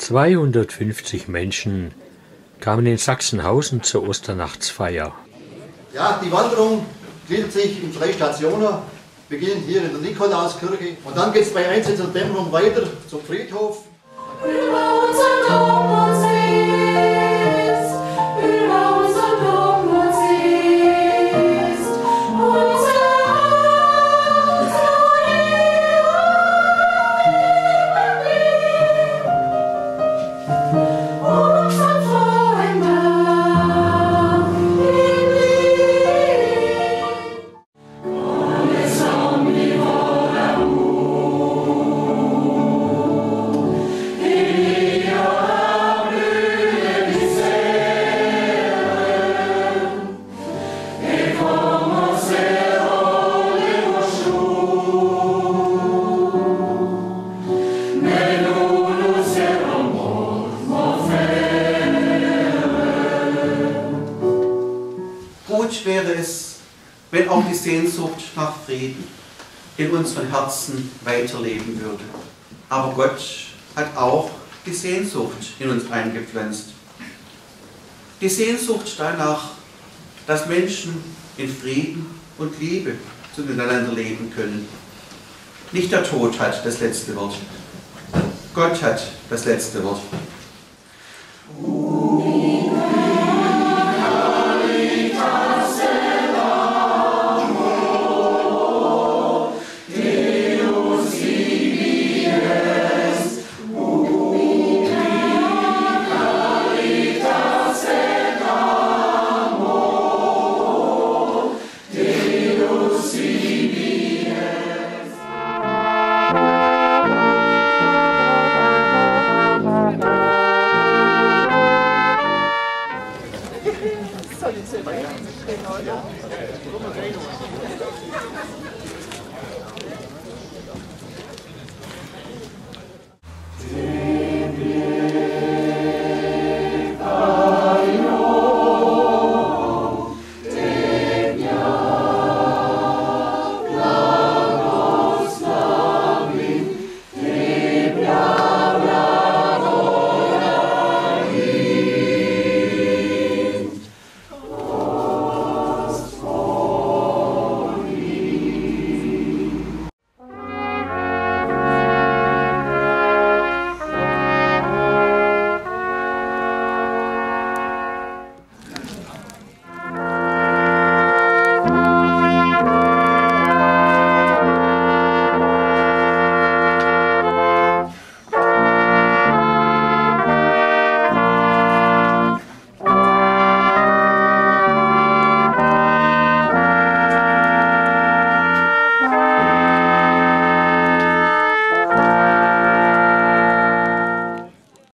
250 Menschen kamen in Sachsenhausen zur Osternachtsfeier. Ja, die Wanderung gliedert sich in drei Stationen. Wir beginnen hier in der Nikolauskirche und dann geht es bei Einsatz und Dämmerung weiter zum Friedhof. Gut wäre es, wenn auch die Sehnsucht nach Frieden in unseren Herzen weiterleben würde. Aber Gott hat auch die Sehnsucht in uns eingepflanzt. Die Sehnsucht danach, dass Menschen in Frieden und Liebe zueinander leben können. Nicht der Tod hat das letzte Wort. Gott hat das letzte Wort. ja.